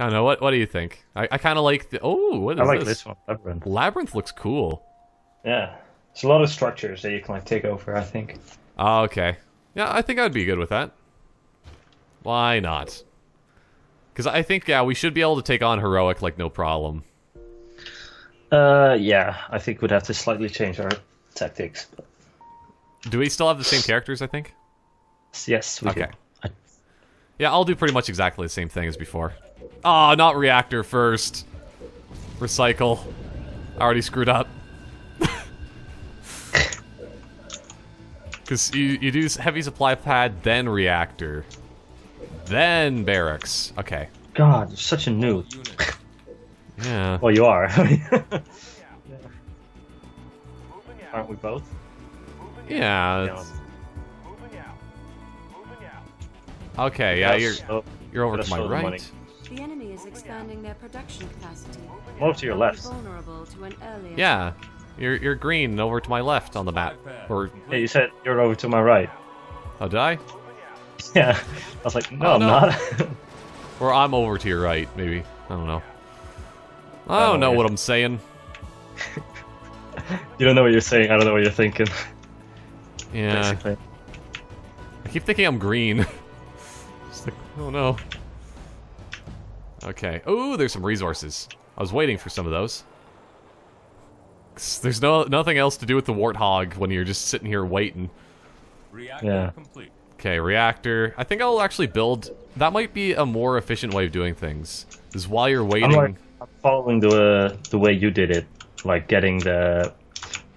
I don't know. What What do you think? I, I kind of like the. Oh, what is I like this? this one. Labyrinth. Labyrinth looks cool. Yeah. it's a lot of structures that you can like take over, I think. Oh, okay. Yeah, I think I'd be good with that. Why not? Because I think, yeah, we should be able to take on Heroic like no problem. Uh, yeah, I think we'd have to slightly change our tactics. But Do we still have the same characters, I think? yes, we Okay. do. Yeah, I'll do pretty much exactly the same thing as before. Oh, not reactor first. Recycle. Already screwed up. Because you, you do heavy supply pad, then reactor. Then barracks. Okay. God, you're such a noob. Yeah. Well, you are. Aren't we both? Yeah. Okay, yeah, you're Oh, you're over to my right. money. The enemy is expanding their production capacity. Move to your left. Vulnerable to an earlier Yeah. You're you're green over to my left on the map. Or Yeah, you said you're over to my right. oh did I? Yeah. I was like, no, Oh, I'm not. Or I'm over to your right, maybe. I don't know. I Oh, don't know what I'm saying. you don't know what you're saying. I don't know what you're thinking. Yeah. Basically. I keep thinking I'm green. Just like, oh no. Okay. Oh, there's some resources. I was waiting for some of those. There's no nothing else to do with the warthog when you're just sitting here waiting. Reactor Yeah. complete. Okay, reactor. I think I'll actually build. That might be a more efficient way of doing things. Is while you're I'm waiting. like I'm following the the way you did it, like getting the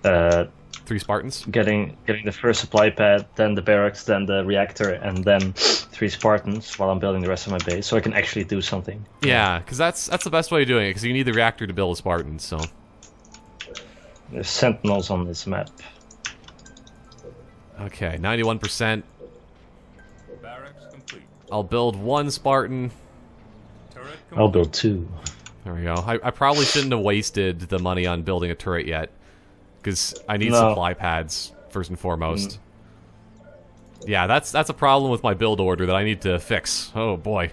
uh, Three Spartans. getting getting the first supply pad, then the barracks, then the reactor, and then three Spartans while I'm building the rest of my base, so I can actually do something. Yeah, because that's that's the best way of doing it. Because you need the reactor to build a Spartan. So There's sentinels on this map. okay, ninety-one percent. Barracks complete. I'll build one Spartan. Turret. I'll build two. There we go. I, I probably shouldn't have wasted the money on building a turret yet, because I need No. supply pads first and foremost. Yeah, that's that's a problem with my build order that I need to fix. Oh boy.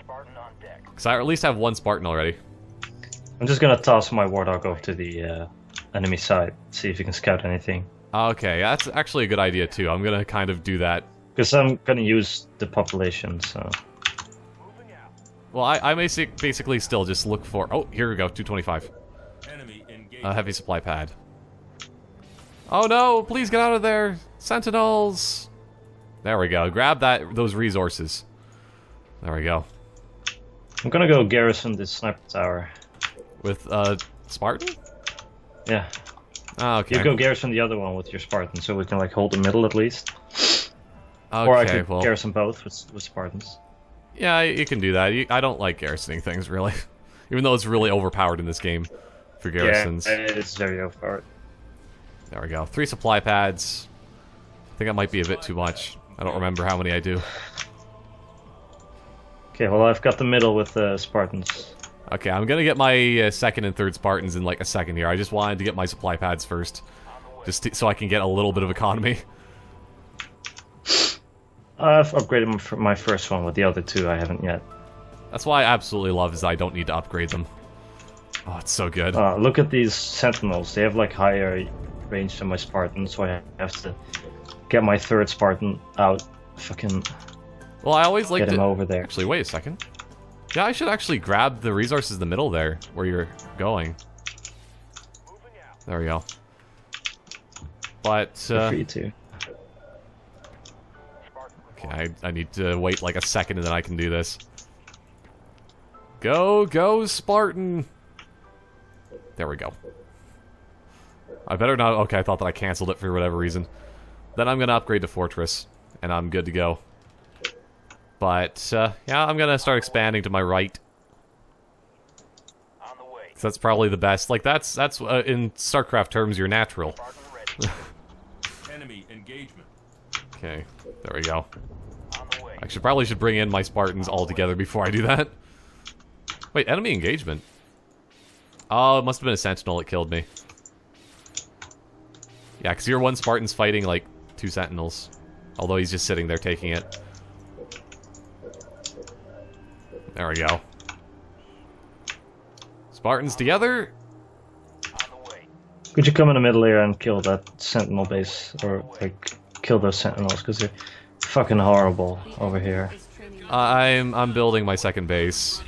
Spartan on deck. Because I at least have one Spartan already. I'm just gonna toss my Warthog over to the uh, enemy side, see if you can scout anything. Okay, that's actually a good idea too. I'm gonna kind of do that. Because I'm gonna use the population, so. Well, I, I basic, basically still just look for. Oh, here we go, 225. A heavy supply pad. Oh no! Please get out of there, Sentinels. There we go. Grab that those resources. There we go. I'm gonna go garrison this sniper tower. With uh Spartan. Yeah. Oh, okay. You go garrison the other one with your Spartan, so we can like hold the middle at least. okay. or I could well, garrison both with, with Spartans. yeah, you can do that. You, I don't like garrisoning things really, even though it's really overpowered in this game for garrisons. Yeah, it's very overpowered. There we go. Three supply pads. I think that might be a bit too much. I don't remember how many I do. Okay, well I've got the middle with the Spartans. Okay, I'm gonna get my uh, second and third Spartans in like a second here. I just wanted to get my supply pads first, just to, so I can get a little bit of economy. I've upgraded my my first one with the other two I haven't yet. That's why I absolutely love is I don't need to upgrade them. Oh, it's so good. Uh, look at these Sentinels. They have like higher range than my Spartan, so I have to get my third Spartan out. Fucking Well, I always like get him to. over there. Actually, wait a second. Yeah, I should actually grab the resources in the middle there, where you're going. There we go. But uh, you too. okay, I, I need to wait like a second and then I can do this. Go, go, Spartan! There we go. I better not. Okay, I thought that I canceled it for whatever reason. Then I'm gonna upgrade to Fortress, and I'm good to go. But uh, yeah, I'm gonna start expanding to my right. 'Cause that's probably the best. Like that's that's uh, in StarCraft terms, you're natural. Enemy engagement. Okay, there we go. I should probably should bring in my Spartans all together before I do that. Wait, enemy engagement. Oh, it must have been a sentinel that killed me. Yeah, because your one Spartan's fighting like two sentinels. Although he's just sitting there taking it. There we go. Spartans together. Could you come in the middle here and kill that sentinel base, or like kill those sentinels because they're fucking horrible over here. training I'm I'm building my second base.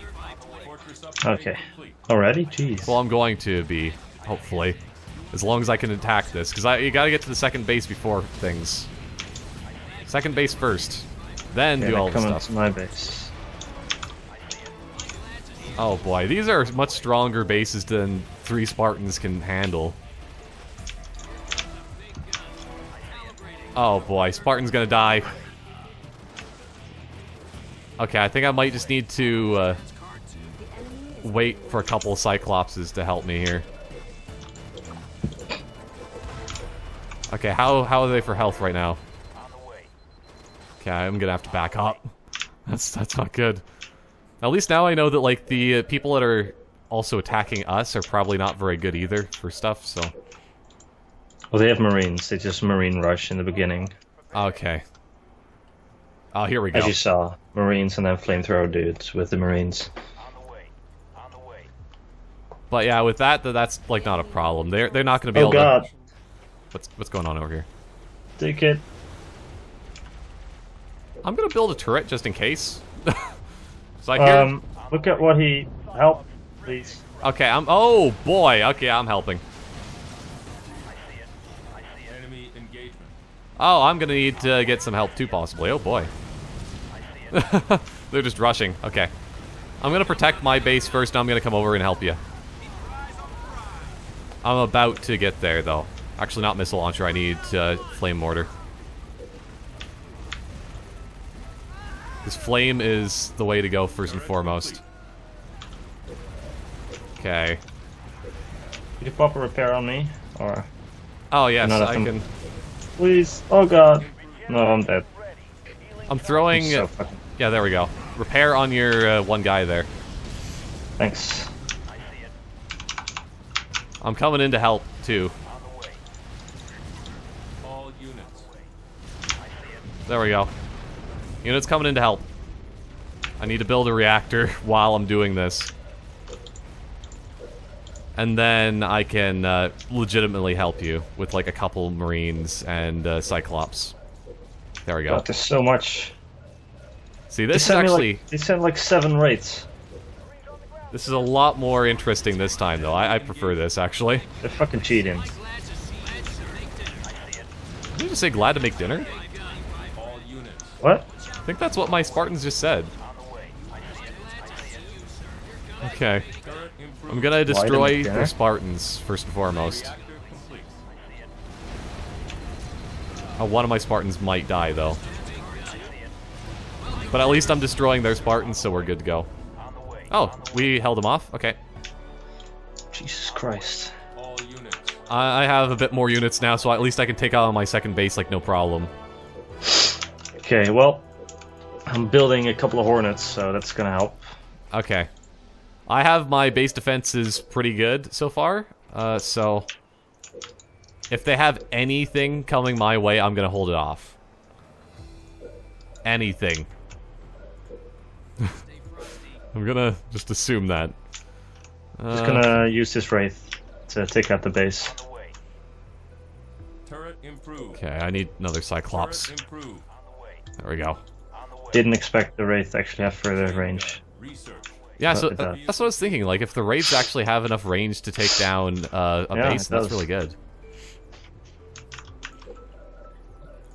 Okay. Already? Jeez. Well, I'm going to be, hopefully. As long as I can attack this. Because I you gotta get to the second base before things. Second base first. Then Okay, do all the stuff. my base. Oh boy, these are much stronger bases than three Spartans can handle. Oh boy, Spartan's gonna die. Okay, I think I might just need to uh, the enemy is wait for a couple of Cyclopses to help me here. Okay, how how are they for health right now? Okay, I'm gonna have to back up. That's that's not good. At least now I know that like the uh, people that are also attacking us are probably not very good either for stuff. So Well, they have marines. They just marine rush in the beginning, okay. Oh, here we go. as you saw. Marines and then flamethrower dudes with the marines. But yeah, with that, that's like not a problem. They're they're not gonna be Oh able god, to. What's what's going on over here? take it. I'm gonna build a turret just in case. so I hear. Um, look at what he help, please. Okay, I'm. Oh boy. Okay, I'm helping. Enemy engagement. Oh, I'm gonna need to get some help too, possibly. Oh boy. They're just rushing. Okay. I'm gonna protect my base first, and I'm gonna come over and help you. I'm about to get there, though. Actually, not missile launcher. I need uh, flame mortar. This flame is the way to go first and foremost. Okay. Could you pop a repair on me? Or Oh yes, None I can. please? Oh god. No, I'm dead. I'm throwing. So. Yeah, there we go. Repair on your uh, one guy there. Thanks. I'm coming in to help too. All units. There we go. Units coming in to help. I need to build a reactor while I'm doing this. And then I can uh, legitimately help you with like a couple Marines and uh, Cyclops. There we go. God, there's so much. See, this is actually like they sent like seven raids. This is a lot more interesting this time though. I, I prefer this actually. They're fucking cheating. Did you just say glad to make dinner? What? I think that's what my Spartans just said. Okay. I'm gonna destroy the Spartans first and foremost. Uh, one of my Spartans might die, though. But at least I'm destroying their Spartans, so we're good to go. Oh, we held them off? Okay. Jesus Christ. All units. I, I have a bit more units now, so at least I can take out my second base like no problem. Okay, well, I'm building a couple of hornets, so that's gonna help. Okay. I have my base defenses pretty good so far, uh, so... If they have anything coming my way, I'm gonna hold it off. Anything. I'm gonna just assume that. Just Uh, gonna use this wraith to take out the base. Okay, I need another Cyclops. There we go. Didn't expect the wraith to actually have further range. Research. Yeah, so it that's what I was thinking. Like, if the Wraiths actually have enough range to take down uh, a Yeah, base, that's really good.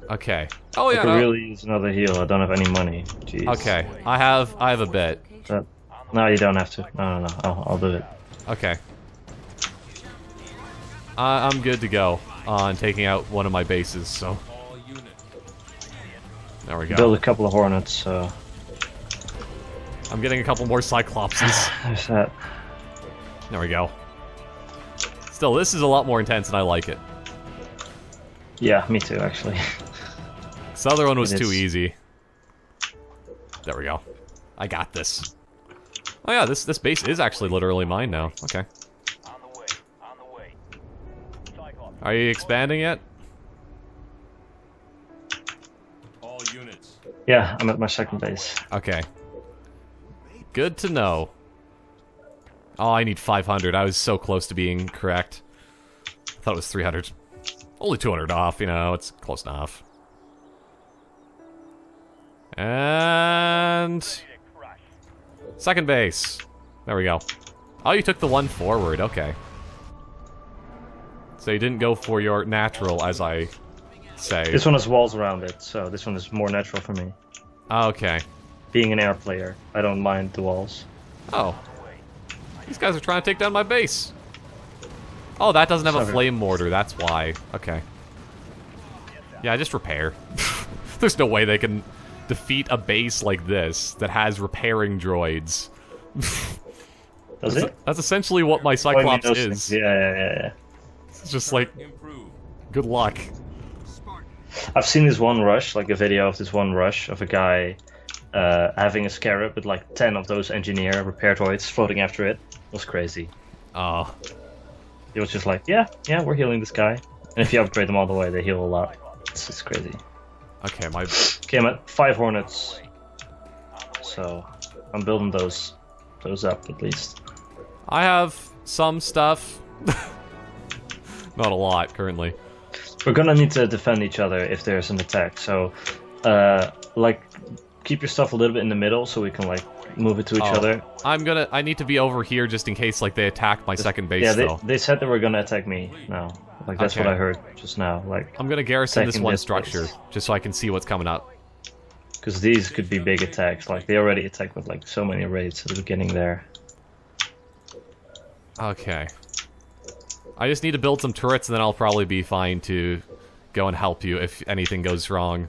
Okay. Oh yeah. I yeah. could no- really use another heal. I don't have any money. Jeez. Okay. I have I have a bit. That- no, you don't have to. No, no, no. I'll, I'll do it. Okay. I I'm good to go on taking out one of my bases. So there we go. Build a couple of hornets, so I'm getting a couple more Cyclopses. there's that. there we go. Still, this is a lot more intense, and I like it. Yeah, me too, actually. This other one was too easy. There we go. I got this. Oh yeah, this this base is actually literally mine now. Okay. Are you expanding yet? All units. yeah, I'm at my second base. Okay. Good to know. Oh, I need 500. I was so close to being correct. I thought it was 300. Only 200 off, you know, it's close enough. And... Second base. There we go. Oh, you took the one forward, okay. So you didn't go for your natural, as I say. This one has walls around it, so this one is more natural for me. Okay. Being an air player, I don't mind the walls. Oh. These guys are trying to take down my base. Oh, that doesn't have a flame mortar, that's why. Okay. Yeah, just repair. There's no way they can defeat a base like this that has repairing droids. Does That's, it? that's essentially what my Oh, I mean Cyclops is. Yeah, yeah, yeah, yeah. It's just like, good luck. I've seen this one rush, like a video of this one rush of a guy uh, having a scarab with like 10 of those engineer repair droids floating after it. It was crazy. Oh, It was just like, yeah, yeah, we're healing this guy. And if you upgrade them all the way, they heal a lot. It's just crazy. okay, my... Okay, I'm at 5 Hornets. So, I'm building those those up at least. I have some stuff. Not a lot, currently. We're gonna need to defend each other if there's an attack. So, uh, like, keep your stuff a little bit in the middle so we can like move it to each Oh, other. I'm gonna... I need to be over here just in case, like, they attack my second base, yeah, they, though. they said they were gonna attack me now. Like that's what I heard just now. Like, I'm gonna garrison this one base. structure, just so I can see what's coming up. Because these could be big attacks. Like they already attacked with like so many raids at the beginning there. Okay. I just need to build some turrets, and then I'll probably be fine to go and help you if anything goes wrong.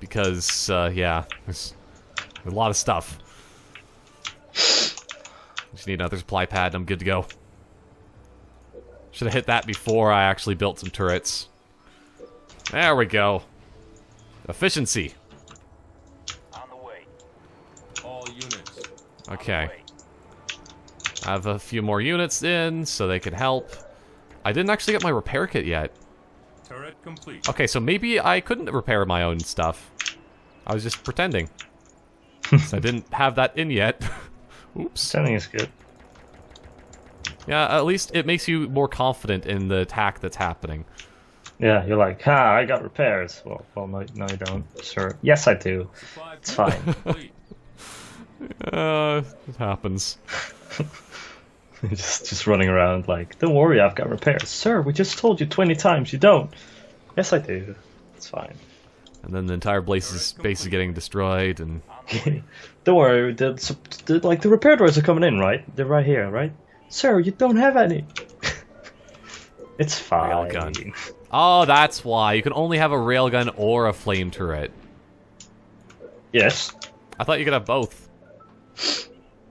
Because, uh, yeah, there's a lot of stuff. Just need another supply pad, and I'm good to go. Should have hit that before I actually built some turrets. There we go. Efficiency. All units. Okay. I have a few more units in, so they can help. I didn't actually get my repair kit yet. Turret complete. Okay, so maybe I couldn't repair my own stuff. I was just pretending. 'Cause I didn't have that in yet. Oops. Standing is good. Yeah, at least it makes you more confident in the attack that's happening. Yeah, you're like, ha, I got repairs. Well, well, no, no, you don't, sir. Yes, I do. It's fine. Uh, it happens. just, just running around like, don't worry, I've got repairs, sir. We just told you twenty times you don't. Yes, I do. It's fine. And then the entire base is, base is getting destroyed, and don't worry. The, the, like the repair doors are coming in, right? They're right here, right? Sir, you don't have any. it's fine. Oh, that's why you can only have a railgun or a flame turret. Yes. I thought you could have both.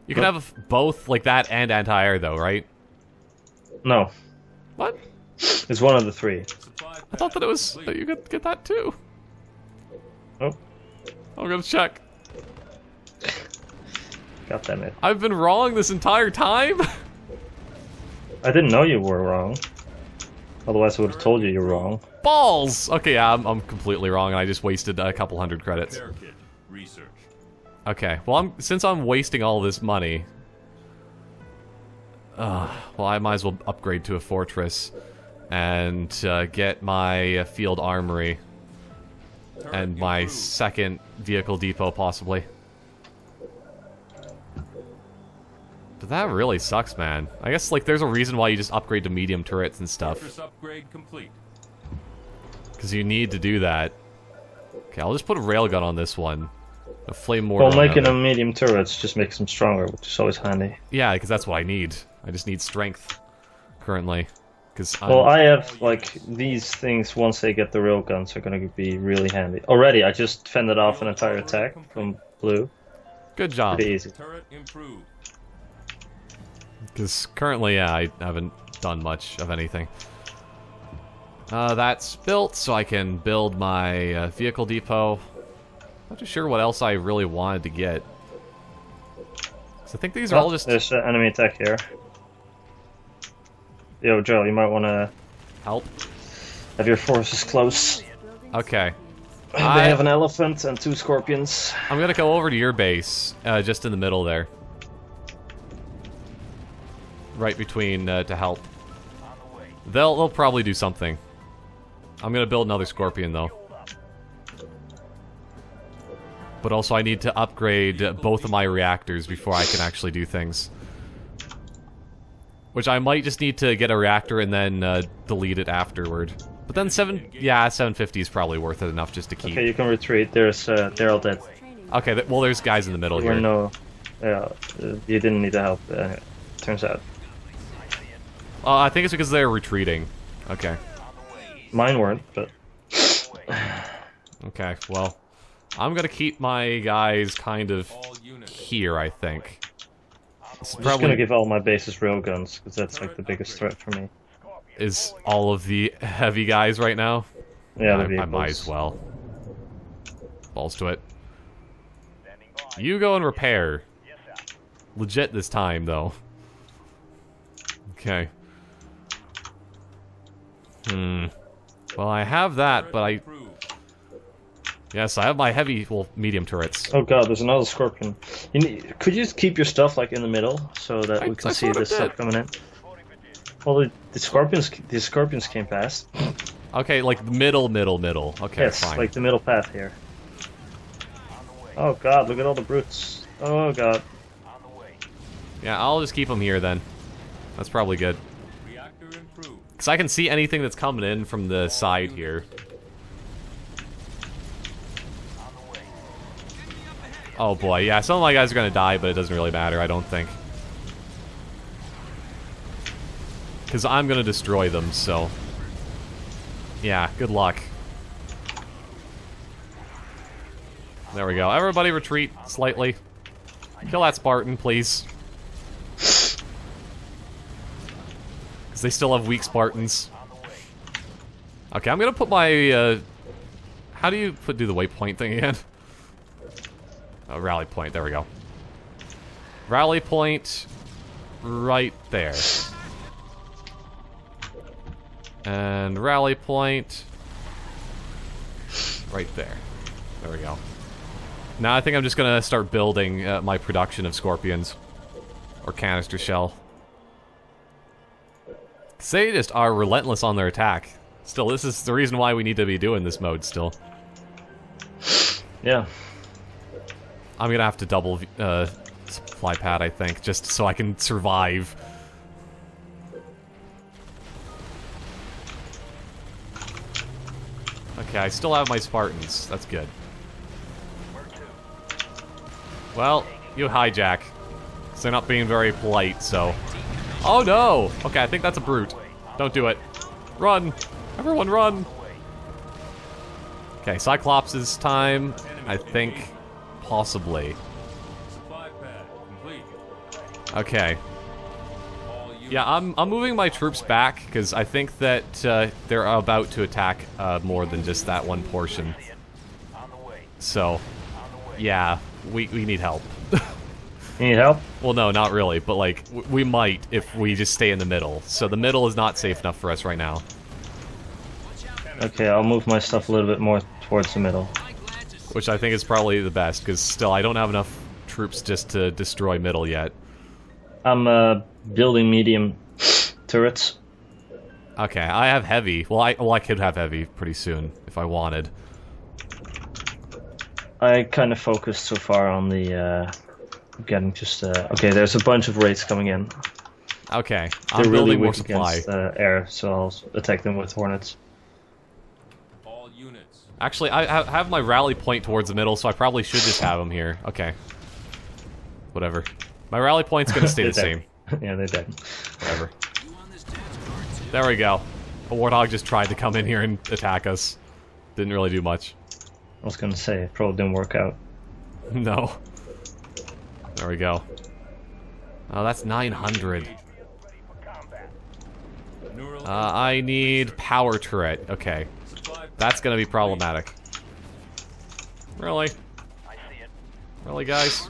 You can have both like that and anti-air though, right? No. What? It's one of the three. I thought that it was that you could get that too. Oh, I'm gonna check. god damn it. I've been wrong this entire time. I didn't know you were wrong. Otherwise, I would have told you you're wrong. Balls. Okay, yeah, I'm, I'm completely wrong, and I just wasted a couple hundred credits. Research. Okay, well, I'm since I'm wasting all this money. Uh, well, I might as well upgrade to a fortress and uh, get my uh, field armory and my second vehicle depot, possibly. But that really sucks, man. I guess, like, there's a reason why you just upgrade to medium turrets and stuff. Fortress upgrade complete. Because you need to do that. Okay, I'll just put a railgun on this one. A flame mortar Well, making another. them medium turrets just makes them stronger, which is always handy. Yeah, because that's what I need. I just need strength, currently. Because Well, I have, like, these things, once they get the rail guns, are gonna be really handy. Already, I just fended off an entire attack from blue. Good job. Pretty easy. Because currently, yeah, I haven't done much of anything. Uh, that's built, so I can build my uh, vehicle depot. Not too sure what else I really wanted to get. 'Cause I think these are all just There's an enemy attack here. Yo, Joe, you might want to help. have your forces close. Okay. They I- have an elephant and two scorpions. I'm gonna go over to your base, uh, just in the middle there. Right between uh, to help. They'll they'll probably do something. I'm gonna build another scorpion though. But also I need to upgrade both of my reactors before I can actually do things. Which I might just need to get a reactor and then uh, delete it afterward. But then seven, yeah, 750 is probably worth it enough just to keep. Okay, you can retreat. There's uh, they're all dead. Okay, th- well, there's guys in the middle here. no. Yeah, uh, you didn't need the help. Uh, turns out Uh, I think it's because they're retreating. Okay. mine weren't, but Okay, well, I'm gonna keep my guys kind of here, I think. Is I'm just probably gonna give all my bases railguns because that's like the biggest threat for me. is all of the heavy guys right now. Yeah, the I, I might as well. Balls to it. You go and repair. Legit this time, though. Okay. Hmm. Well, I have that, but I... Yes, I have my heavy, well, medium turrets. Oh god, there's another scorpion. You need, could you just keep your stuff like in the middle so that I- we can I see this stuff coming in? Well, the, the scorpions, the scorpions came past. Okay, like middle, middle, middle. Okay, yes, fine. like the middle path here. Oh god, look at all the brutes. Oh god. Yeah, I'll just keep them here then. That's probably good. Because I can see anything that's coming in from the side here. Oh boy, yeah, some of my guys are gonna die, but it doesn't really matter, I don't think. Because I'm gonna destroy them, so... Yeah, good luck. There we go. Everybody retreat slightly. Kill that Spartan, please. They still have weak Spartans. Okay, I'm gonna put my, uh... How do you put do the waypoint thing again? Oh, rally point, there we go. Rally point right there. And rally point right there. There we go. Now I think I'm just gonna start building uh, my production of scorpions. Or canister shell. Just are relentless on their attack. Still, this is the reason why we need to be doing this mode still. Yeah. I'm gonna have to double uh, supply pad, I think, just so I can survive. Okay, I still have my Spartans. That's good. Well, you hijack. they're not being very polite, so... Oh no! Okay, I think that's a brute. Don't do it. Run! Everyone run! Okay, Cyclops' time, I think, possibly. Okay. Yeah, I'm, I'm moving my troops back, because I think that uh, they're about to attack uh, more than just that one portion. So, yeah, we, we need help. You need help? well, no, not really, but like, we might if we just stay in the middle. So the middle is not safe enough for us right now. Okay, I'll move my stuff a little bit more towards the middle. Which I think is probably the best, because still, I don't have enough troops just to destroy middle yet. I'm uh, building medium turrets. Okay, I have heavy. Well, I well I could have heavy pretty soon if I wanted. I kind of focused so far on the uh, getting just. Uh, okay, there's a bunch of raids coming in. Okay, They're I'm really building more weak supply. against uh, air, so I'll attack them with hornets. All units. Actually, I have my rally point towards the middle, so I probably should just have them here. Okay. Whatever. My rally point's gonna stay the They're same. yeah, they're dead. Whatever. There we go. A warthog just tried to come in here and attack us. Didn't really do much. I was gonna say, it probably didn't work out. no. There we go. Oh, that's 900. Uh, I need power turret. Okay. That's gonna be problematic. Really? Really, guys?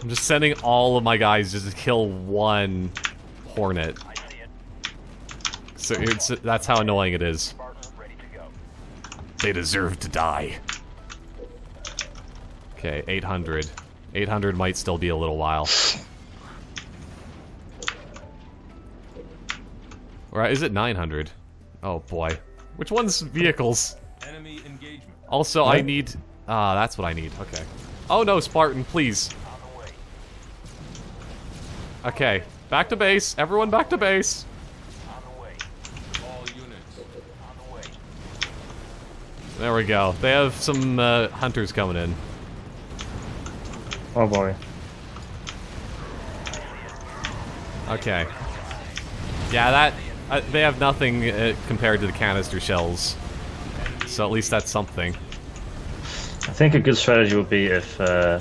I'm just sending all of my guys just to kill one hornet. So that's how annoying it is. They deserve to die. Okay, 800. 800 might still be a little while. Or is it 900? Oh boy. Which one's vehicles? Enemy engagement. Also, I need... Ah, that's what I need. Okay. Oh no, Spartan, please. Okay, back to base. Everyone back to base. There we go. They have some uh, hunters coming in. Oh boy. Okay. Yeah, that... Uh, they have nothing uh, compared to the canister shells. So at least that's something. I think a good strategy would be if uh,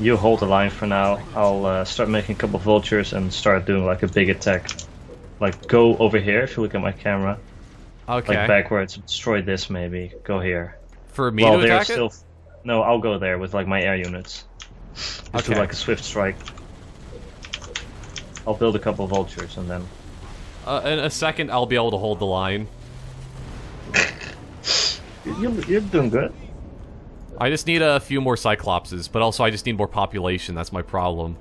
you hold the line for now. I'll uh, start making a couple vultures and start doing like a big attack. Like go over here if you look at my camera. Okay. Like backwards, destroy this maybe. Go here. For me well, to they're attack still. it? No, I'll go there with like my air units. Just do like a swift strike. I'll build a couple vultures and then. Uh, in a second, I'll be able to hold the line. You're, you're doing good. I just need a few more Cyclopses, but also I just need more population. That's my problem.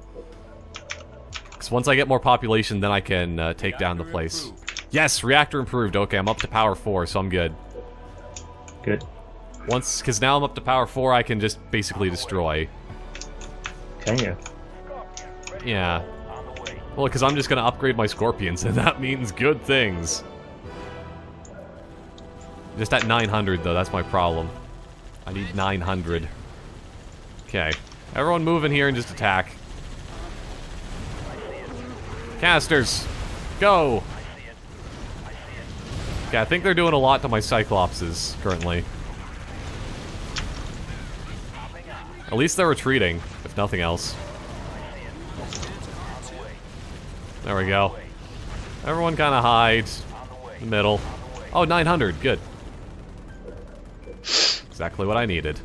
Because once I get more population, then I can uh, take down the place. improved. Yes, reactor improved. Okay, I'm up to power 4, so I'm good. Good. Once, because now I'm up to power 4, I can just basically destroy. You? Yeah. Well, because I'm just going to upgrade my Scorpions, and that means good things. Just at 900, though, that's my problem. I need 900. Okay. Everyone move in here and just attack. Casters, go! Okay, I think they're doing a lot to my Cyclopses currently. At least they're retreating, nothing else. There we go. Everyone kind of hides. The middle. Oh, 900. Good. Exactly what I needed.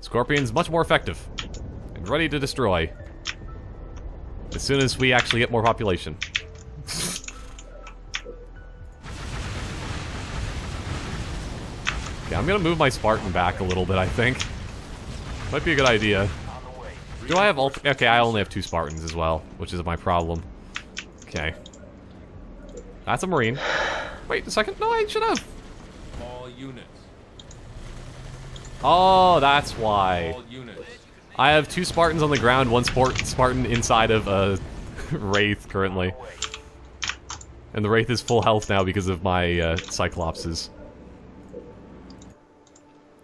Scorpion's much more effective. And ready to destroy. As soon as we actually get more population. okay, I'm gonna move my Spartan back a little bit, I think. Might be a good idea. Do I have ult- Okay, I only have two Spartans as well, which is my problem. Okay. That's a Marine. Wait a second. No, I should have. All units. Oh, that's why. All units. I have two Spartans on the ground, one Spart Spartan inside of a Wraith currently. And the Wraith is full health now because of my uh, Cyclopses.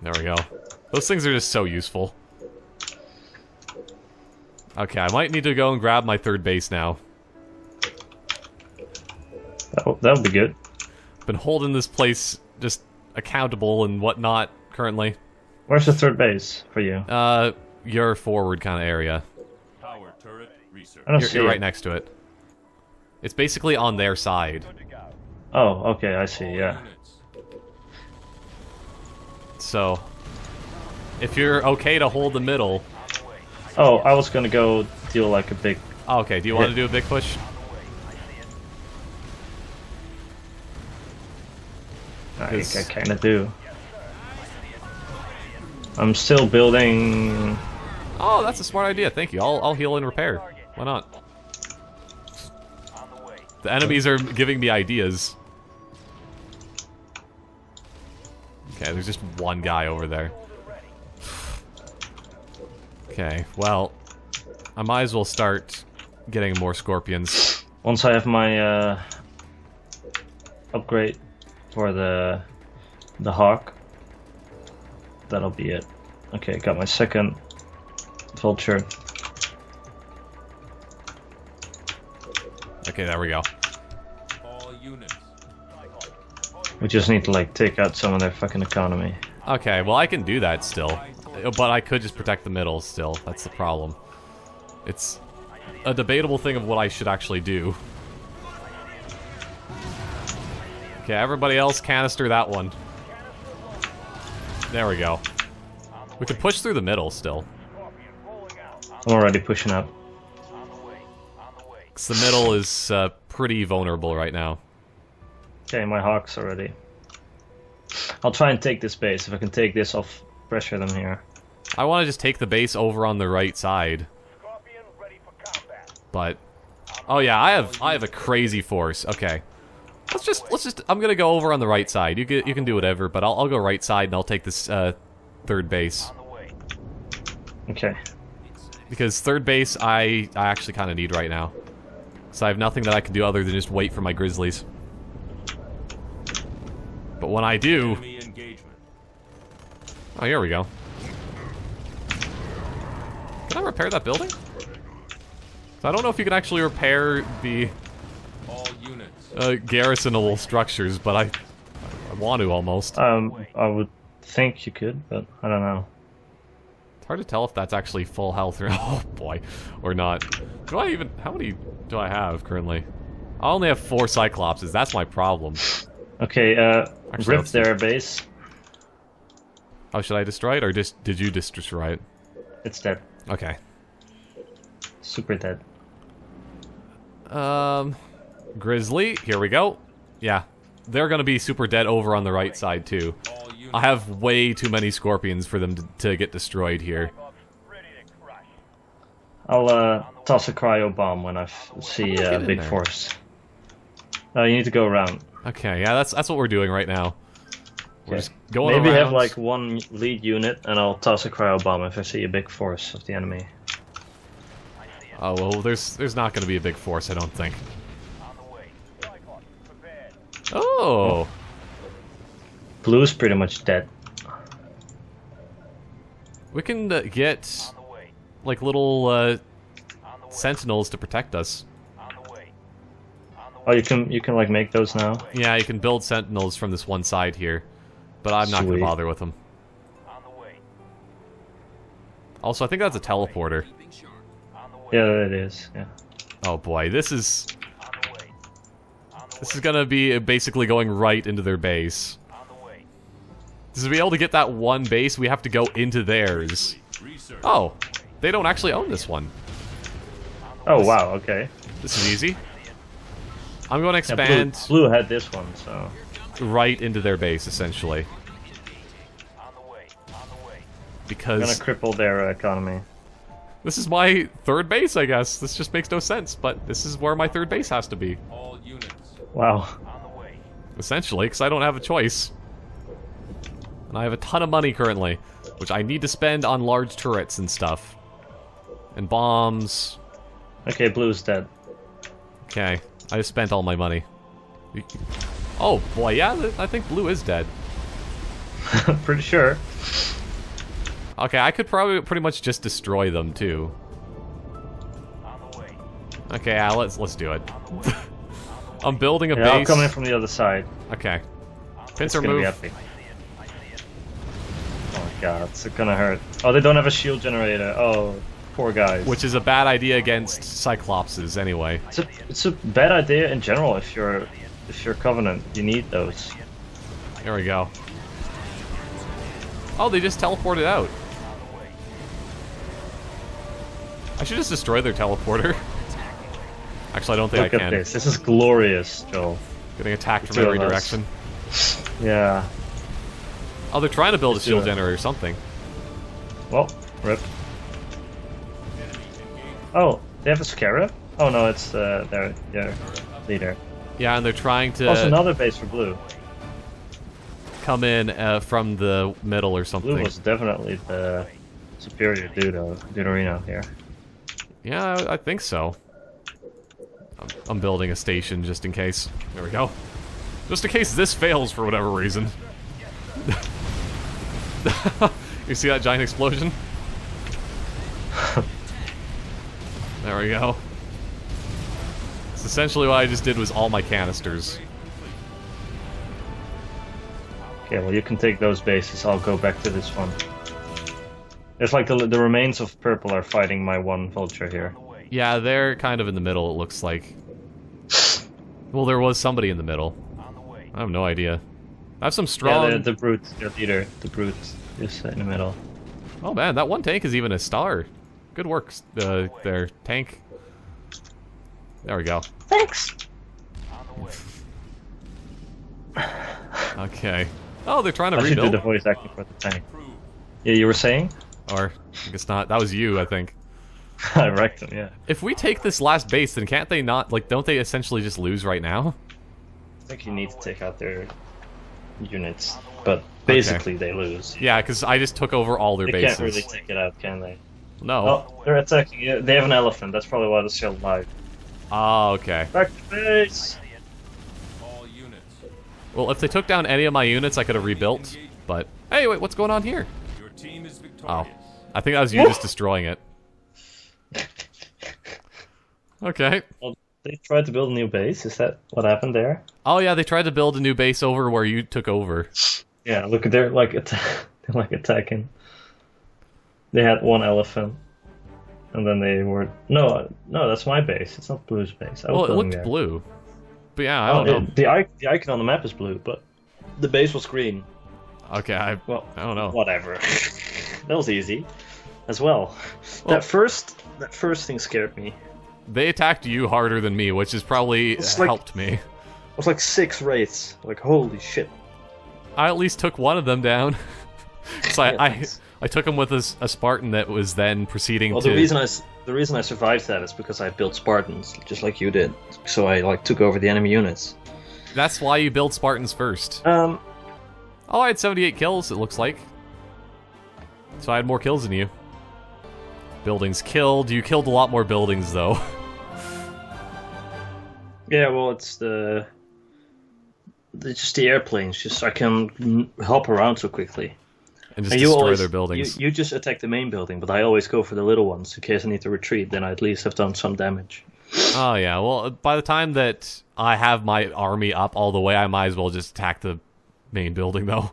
There we go. Those things are just so useful. Okay, I might need to go and grab my third base now. That would- that would be good. Been holding this place just accountable and whatnot currently. Where's the third base for you? Uh, your forward kind of area. Power turret research. I don't You're, see you're right next to it. It's basically on their side. Oh, okay, I see. Yeah. So, if you're okay to hold the middle, Oh, I was gonna go deal like a big. oh, okay. Do you want to do a big push? I. I kind of do. I'm still building. Oh, that's a smart idea. Thank you. I'll I'll heal and repair. Why not? The enemies are giving me ideas. Okay, there's just one guy over there. Okay, well, I might as well start getting more scorpions. Once I have my uh, upgrade for the the hawk, that'll be it. Okay, got my second vulture. Okay, there we go. All units. We just need to like take out some of their fucking economy. Okay, well I can do that still. But I could just protect the middle still. That's the problem. It's a debatable thing of what I should actually do. Okay, everybody else canister that one. There we go. We could push through the middle still. I'm already pushing up. Because the middle is uh, pretty vulnerable right now. Okay, my hawks already. I'll try and take this base. If I can take this, I'll f- pressure them here. I want to just take the base over on the right side. But oh yeah, I have I have a crazy force. Okay. Let's just let's just I'm gonna go over on the right side. You can you can do whatever, but I'll I'll go right side and I'll take this uh, third base Okay. because third base I I actually kind of need right now. So I have nothing that I can do other than just wait for my Grizzlies. But when I do. Oh here we go. Can I repair that building? So I don't know if you can actually repair the All units. uh, garrisonable structures, but I, I want to almost. Um, I would think you could, but I don't know. It's hard to tell if that's actually full health or oh boy, or not. Do I even? How many do I have currently? I only have four Cyclopses. That's my problem. Okay, uh, Actually, rip their base. Oh, should I destroy it or just did you just destroy it? It's dead. Okay. Super dead. Um, Grizzly. Here we go. Yeah, they're gonna be super dead over on the right side too. I have way too many scorpions for them to, to get destroyed here. I'll uh, toss a cryo bomb when I f- see uh, big force. Uh, you need to go around. Okay, yeah, that's that's what we're doing right now. We're Okay. just going Maybe around. have like one lead unit, and I'll toss a cryo bomb if I see a big force of the enemy. Oh well, there's there's not going to be a big force, I don't think. Oh, Blue's pretty much dead. we can uh, get like little uh, sentinels to protect us. Oh, you can you can like make those now. Yeah, you can build sentinels from this one side here, but I'm not going to bother with them. Also, I think that's a teleporter. Yeah, it is. Yeah. Oh boy, this is this is gonna be basically going right into their base. To be able to get that one base, we have to go into theirs. Oh, they don't actually own this one. Oh wow. Okay. This is easy. I'm going to Yeah, blue, expand blue had this one, so right into their base, essentially. I'm gonna cripple their economy. this is my third base, I guess. This just makes no sense, but this is where my third base has to be. All units. Wow. Essentially, because I don't have a choice. And I have a ton of money currently, which I need to spend on large turrets and stuff. And bombs. Okay, blue's dead. Okay, I just spent all my money. Oh, boy, yeah, I think blue is dead. pretty sure. Okay, I could probably pretty much just destroy them, too. Okay, yeah, let's, let's do it. I'm building a Yeah, base. come from the other side. Okay. Pincer gonna be move. epic. Oh my god, it's gonna hurt. Oh, they don't have a shield generator. Oh, poor guys. Which is a bad idea against Cyclopses, anyway. it's a it's a bad idea in general if you're if you're Covenant. You need those. There we go. Oh, they just teleported out. I should just destroy their teleporter. Actually, I don't think Look I at can. this. This is glorious, Joel. Getting attacked from every us. direction. Yeah. Oh, they're trying to build a Let's do shield generator or something. Well, rip. Oh, they have a scarab? Oh no, it's uh, their their leader. Yeah, and they're trying to Also, another base for blue. come in uh, from the middle or something. Blue was definitely the superior Dudo, Dudorino here. Yeah, I, I think so. I'm, I'm building a station just in case. There we go. Just in case this fails for whatever reason. you see that giant explosion? there we go. Essentially what I just did was all my canisters. Okay, well you can take those bases. I'll go back to this one. It's like the the remains of purple are fighting my one vulture here. Yeah, they're kind of in the middle, it looks like. Well, there was somebody in the middle. I have no idea. I have some strong... Yeah, the, the brute, their leader, the brute is in the middle. Oh man, that one tank is even a star. Good work, uh, there, tank. There we go. Thanks. Okay. Oh, they're trying to I should do rebuild. the voice acting for the tank. Yeah, you were saying? Or I guess not. That was you, I think. I wrecked them, Yeah. If we take this last base, then can't they not like? Don't they essentially just lose right now? I think you need to take out their units, but basically they lose. Yeah, because I just took over all their They bases. can't really take it out, can they? no. Oh, they're attacking. They have an elephant. That's probably why they're still alive. Oh, okay. Back to base. All units. Well, if they took down any of my units, I could have rebuilt. But hey, wait, what's going on here? Your team is victorious. Oh. I think that was you just destroying it. Okay. Well, they tried to build a new base. Is that what happened there? Oh yeah, they tried to build a new base over where you took over. Yeah. Look, they're like atta- they're like attacking. They had one elephant, and then they were no, no. That's my base. It's not Blue's base. I was Well, it looked there. blue. But yeah, I Oh, don't know. it- the, the icon on the map is blue, but the base was green. Okay, I, Well, I don't know. whatever. that was easy, as well. Well- that first, that first thing scared me. They attacked you harder than me, which has probably It's like- helped me. It was like six wraiths. Like holy shit. I at least took one of them down. so I, Yeah, I, thanks. I took him with a Spartan that was then proceeding Well, to. the reason I s- the reason I survived that is because I built Spartans, just like you did. So I like took over the enemy units. That's why you build Spartans first. Um, Oh, I had 78 kills, it looks like. So I had more kills than you. Buildings killed. You killed a lot more buildings, though. yeah, well, it's the. It's just the airplanes. Just I can hop around so quickly. And just And you destroy always their buildings. You, you just attack the main building, but I always go for the little ones in case I need to retreat. Then I at least have done some damage. Oh, yeah. Well, by the time that I have my army up all the way, I might as well just attack the main building, though.